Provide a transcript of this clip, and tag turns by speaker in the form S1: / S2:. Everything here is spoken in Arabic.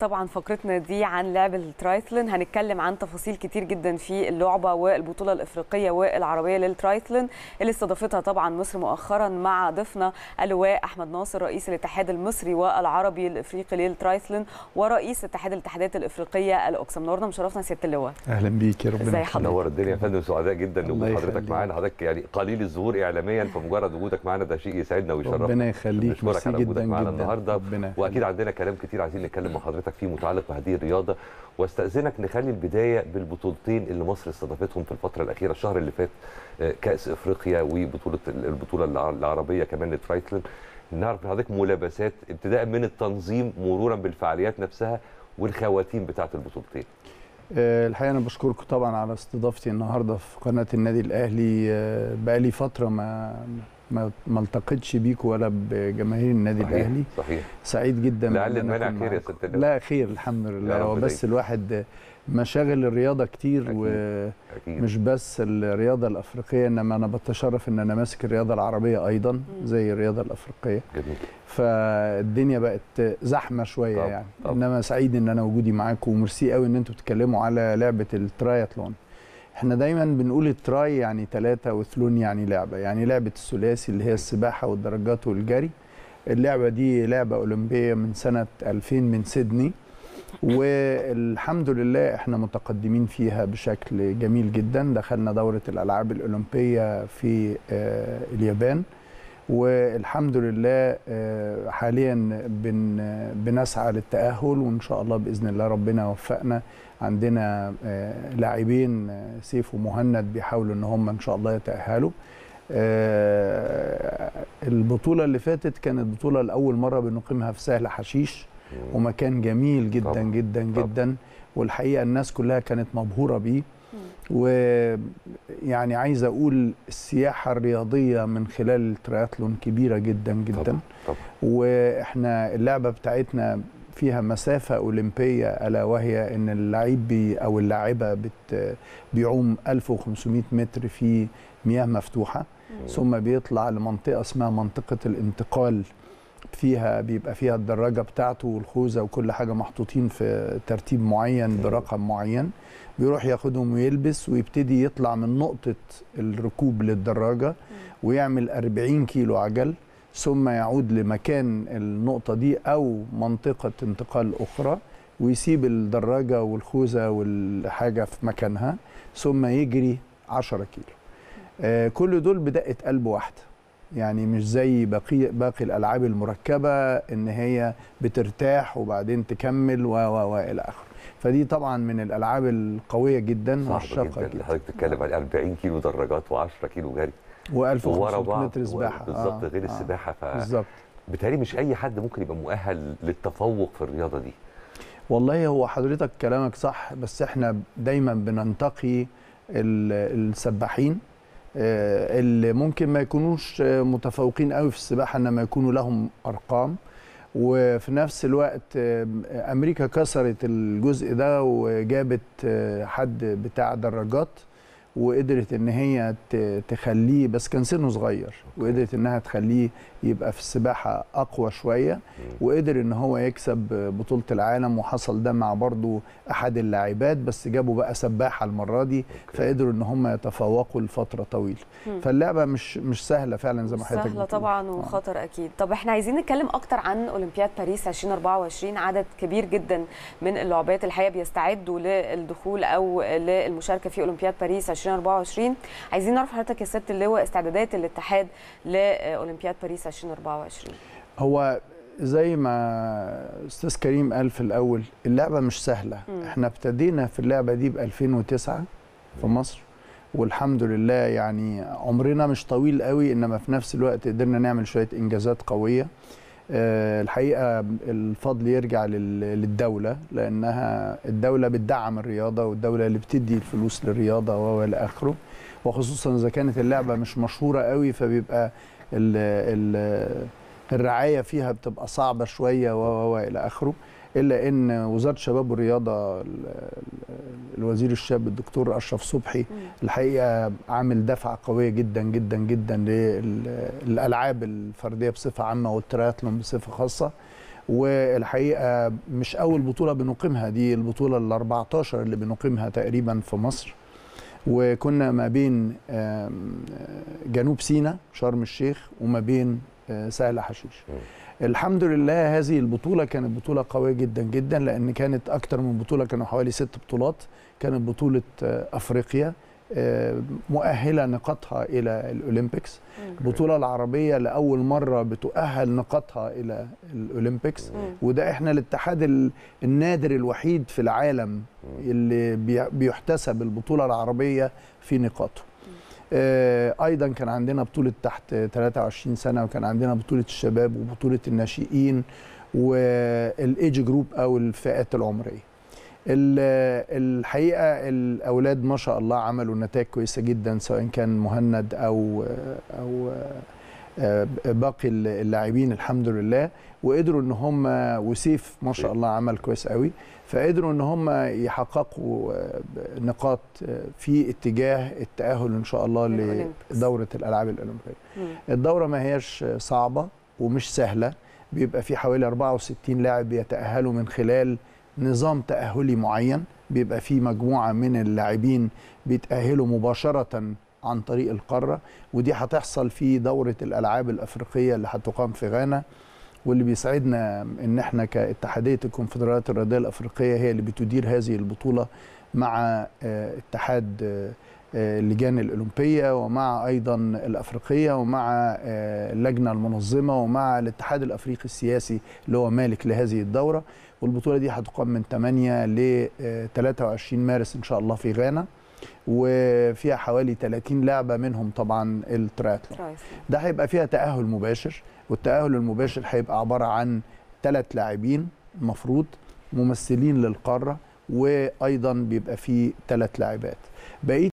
S1: طبعا فقرتنا دي عن لعب الترايثلون هنتكلم عن تفاصيل كتير جدا في اللعبة والبطولة الإفريقية والعربية للترايثلون اللي استضافتها طبعا مصر مؤخرا مع ضيفنا اللواء أحمد ناصر رئيس الاتحاد المصري والعربي الإفريقي للترايثلون ورئيس اتحاد الاتحادات الإفريقية الأقصى منورنا مشرفنا سيادة اللواء
S2: أهلا بيك يا ربنا
S1: ازي. حضرتك؟
S3: نور الدنيا يا فندم سعداء جدا لوجود حضرتك. معانا حضرتك يعني قليل الظهور اعلاميا فمجرد وجودك معانا ده شيء يسعدنا ويشرفنا
S2: ربنا يخليك
S3: نشكرك على وجودك
S2: جدا
S3: معانا
S2: جدا
S3: النهارده
S2: ربنا وأكيد.
S3: عندنا كلام كتير عايزين نتكلم مع حضرتك فيه متعلق بهذه الرياضة واستأذنك نخلي البداية بالبطولتين اللي مصر استضافتهم في الفترة الأخيرة الشهر اللي فات آه، كأس إفريقيا وبطولة البطولة الع- العربية كمان لترايثلون نعرف من حضرتك ملابسات ابتداء من التنظيم مرورا بالفعاليات نفسها والخواتيم بتاعة البطولتين.
S2: آه، الحقيقة أنا بشكركم طبعا على استضافتي النهارده في قناة النادي الأهلي آه، بقالي فترة ما ما ما التقيتش بيكم ولا بجماهير النادي
S3: صحيح
S2: الأهلي
S3: صحيح
S2: سعيد جدا
S3: لعل المنع
S2: أكون
S3: خير يا. ست.
S2: لا خير الحمد لله هو بس. الواحد مشاغل الرياضة كتير
S3: أكيد.
S2: ومش بس الرياضة الأفريقية إنما أنا بتشرف إن أنا ماسك الرياضة العربية أيضا زي الرياضة الأفريقية
S3: جميل
S2: فالدنيا بقت زحمة شوية
S3: طبعا،
S2: يعني
S3: طبعا.
S2: إنما سعيد إن أنا وجودي معاكم وميرسي قوي إن أنتوا بتتكلموا على لعبة الترايثلون إحنا دايما بنقول ال tri يعني ثلاثة و athlon يعني لعبة. يعني لعبة الثلاثي اللي هي السباحة والدراجات والجري. اللعبة دي لعبة أولمبية من سنة 2000 من سيدني. والحمد لله إحنا متقدمين فيها بشكل جميل جدا. دخلنا دورة الألعاب الأولمبية في آه، اليابان. والحمد لله آه، حاليا بن بنسعى للتأهل وإن شاء الله بإذن الله ربنا يوفقنا. عندنا آه، لاعبين آه، سيف ومهند بيحاولوا إن هم إن شاء الله يتأهلوا. البطولة اللي فاتت كانت بطولة لأول مرة بنقيمها في سهل حشيش ومكان جميل جدا
S3: طبعا.
S2: جدا
S3: طبعا.
S2: جدا. والحقيقة الناس كلها كانت مبهورة بيه. ويعني عايز أقول السياحة الرياضية من خلال الترياثلون كبيرة جدا جدا.
S3: طبعا. طبعا
S2: وإحنا اللعبة بتاعتنا فيها مسافة أولمبية ألا وهي إن اللعيب بي أو اللاعبة بت بيعوم 1500 متر في مياه مفتوحة. ثم بيطلع لمنطقة اسمها منطقة الانتقال. فيها بيبقى فيها الدراجة بتاعته والخوذة وكل حاجة محطوطين في ترتيب معين برقم معين. بيروح ياخدهم ويلبس ويبتدي يطلع من نقطة الركوب للدراجة ويعمل 40 كيلو عجل ثم يعود لمكان النقطة دي أو منطقة انتقال أخرى ويسيب الدراجة والخوذة والحاجة في مكانها ثم يجري 10 كيلو. آه كل دول بدقة قلب واحدة. يعني مش زي باقي باقي الألعاب المركبة إن هي بترتاح وبعدين تكمل و و و إلى آخره. فدي طبعا من الألعاب القوية جدا والشاقه
S3: جدا. حضرتك بتتكلم عليه 40 كيلو دراجات و10 كيلو جري.
S2: و1500
S3: ورا بعض.
S2: متر سباحة.
S3: بالظبط
S2: آه،
S3: غير
S2: آه،
S3: السباحه ف
S2: بالظبط.
S3: بالتالي مش أي حد ممكن يبقى مؤهل للتفوق في الرياضة دي.
S2: والله هو حضرتك كلامك صح بس إحنا دايما بننتقي ال- السباحين. اللي ممكن ما يكونوش آه، متفوقين قوي في السباحة إنما يكونوا لهم أرقام. وفي نفس الوقت آه، أمريكا كسرت الجزء ده وجابت آه، حد بتاع دراجات. وقدرت إن هي ت- تخليه بس كان سنه صغير وقدرت إنها تخليه يبقى في السباحة أقوى شوية وقدر إن هو يكسب بطولة العالم وحصل ده مع برضو أحد اللاعبات بس جابوا بقى سباحة المرة دي فقدروا إن هم يتفوقوا لفترة طويلة.
S1: مم.
S2: فاللعبة مش مش سهلة فعلا زي ما حضرتك سهلة.
S1: طبعا وخطر أكيد. طب إحنا عايزين نتكلم أكتر عن أولمبياد باريس 2024 عدد كبير جدا من اللعبات الحقيقة بيستعدوا للدخول أو للمشاركة في أولمبياد باريس 2024 عايزين نعرف حضرتك يا سياده اللواء استعدادات الاتحاد لأولمبياد باريس 2024
S2: هو زي ما أستاذ كريم قال في الأول اللعبة مش سهلة.
S1: مم.
S2: إحنا ابتدينا في اللعبة دي ب 2009 في مصر والحمد لله يعني عمرنا مش طويل قوي إنما في نفس الوقت قدرنا نعمل شوية إنجازات قوية. الحقيقة الفضل يرجع لل- للدولة لأنها الدولة بتدعم الرياضة والدولة اللي بتدي الفلوس للرياضة والى اخره وخصوصا إذا كانت اللعبة مش مشهورة قوي فبيبقى ال ال الرعاية فيها بتبقى صعبة شوية والى آخره. إلا إن وزارة الشباب والرياضة ال- ال- الوزير الشاب الدكتور أشرف صبحي الحقيقة عامل دفعة قوية جدا جدا جدا للألعاب الفردية بصفة عامة والتراثلون بصفة خاصة. والحقيقة مش أول بطولة بنقيمها دي البطولة ال 14 اللي بنقيمها تقريبا في مصر. وكنا ما بين آم، جنوب سيناء شرم الشيخ وما بين آه، سهل حشيش. الحمد لله هذه البطولة كانت بطولة قوية جدا جدا لأن كانت أكتر من بطولة كانوا حوالي ست بطولات. كانت بطولة آه، أفريقيا آه، مؤهلة نقاطها إلى الأولمبيكس. البطولة العربية لأول مرة بتؤهل نقاطها إلى الأولمبيكس. وده إحنا الاتحاد ال- النادي الوحيد في العالم اللي بي- بيحتسب البطولة العربية في نقاطه. أيضا كان عندنا بطولة تحت 23 سنة وكان عندنا بطولة الشباب وبطولة الناشئين وال age group أو الفئات العمرية. ال- الحقيقة الأولاد ما شاء الله عملوا نتائج كويسة جدا سواء كان مهند أو أو آه، باقي اللاعبين الحمد لله. وقدروا إن هم وسيف ما شاء الله عمل كويس قوي. فقدروا إن هم يحققوا آه، نقاط آه، في اتجاه التأهل إن شاء الله. لدورة الألعاب
S1: الأولمبية.
S2: الدورة ما هياش صعبة ومش سهلة. بيبقى في حوالي 64 لاعب بيتأهلوا من خلال نظام تأهلي معين. بيبقى في مجموعة من اللاعبين بيتأهلوا مباشرة عن طريق القارة ودي هتحصل في دورة الألعاب الأفريقية اللي هتقام في غانا واللي بيسعدنا إن إحنا كاتحادية الكونفدراليات الرياضية الأفريقية هي اللي بتدير هذه البطولة مع آه، اتحاد آه، آه، اللجان الأولمبية ومع أيضا الأفريقية ومع اللجنة المنظمة ومع الاتحاد الأفريقي السياسي اللي هو مالك لهذه الدورة. والبطولة دي هتقام من 8 ل 23 مارس إن شاء الله في غانا. وفيها حوالي 30 لعبة منهم طبعا التراثلون. ده هيبقى فيها تأهل مباشر والتأهل المباشر هيبقى عبارة عن ثلاث لاعبين المفروض ممثلين للقارة وأيضا بيبقى فيه ثلاث لاعبات بقية